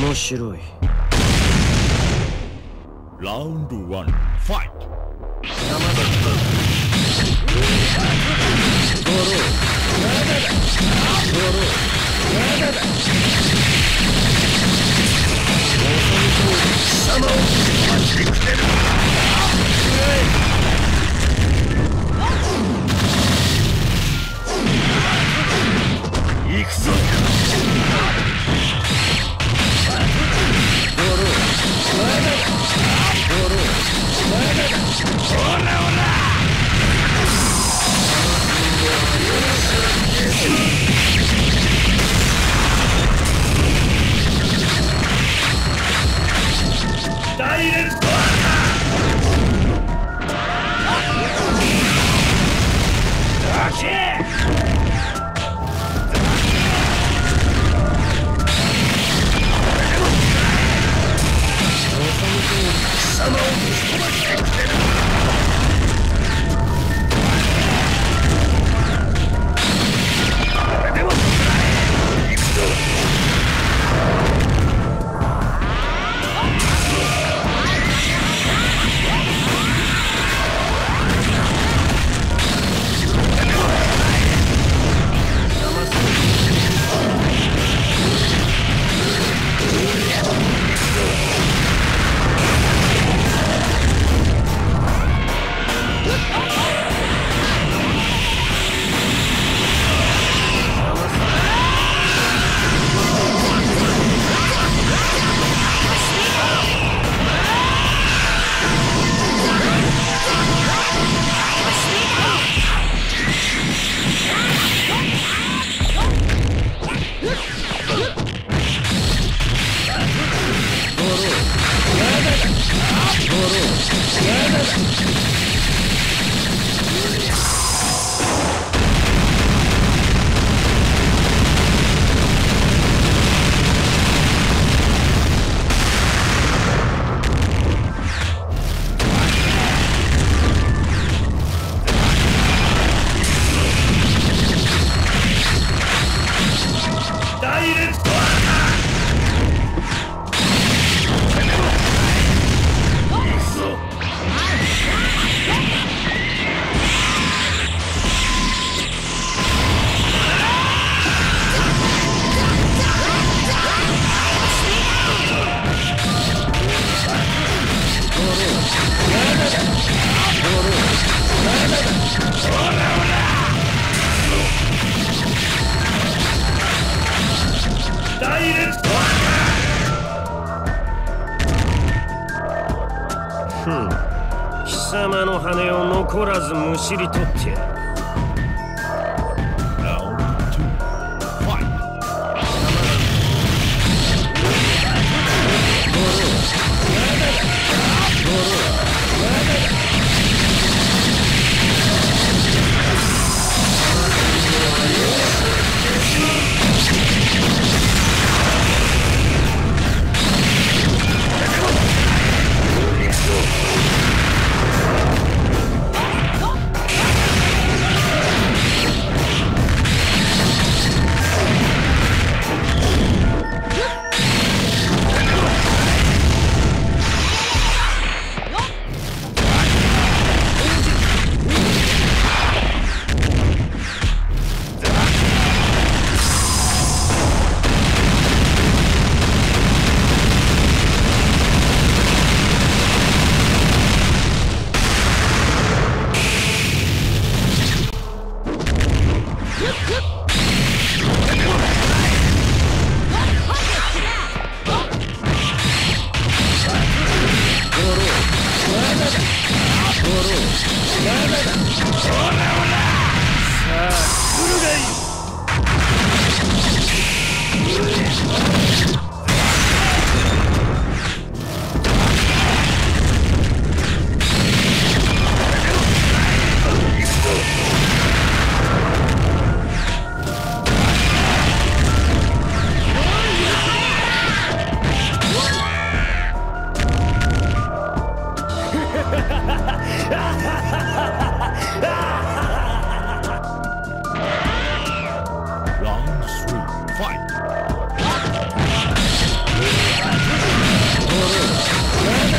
面白い。ラウンド1ファイトドロードロー貴貴様をぶち飛ばしてくれる貴様の羽を残らずむしり取って。やるラウ だ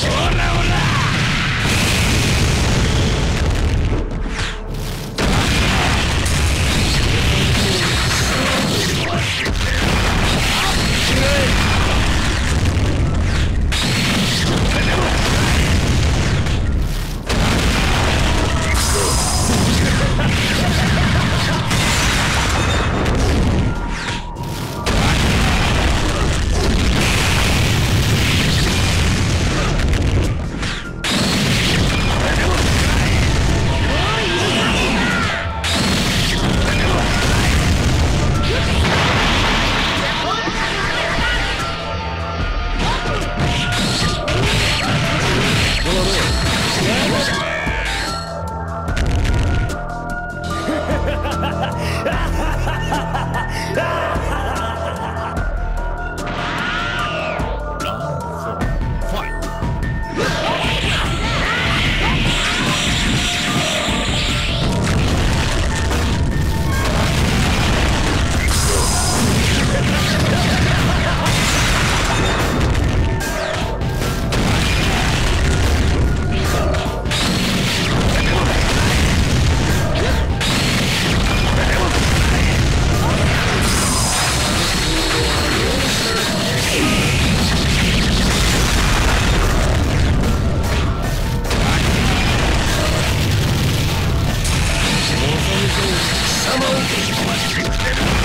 ¡Hola, hola! を振り込てくれる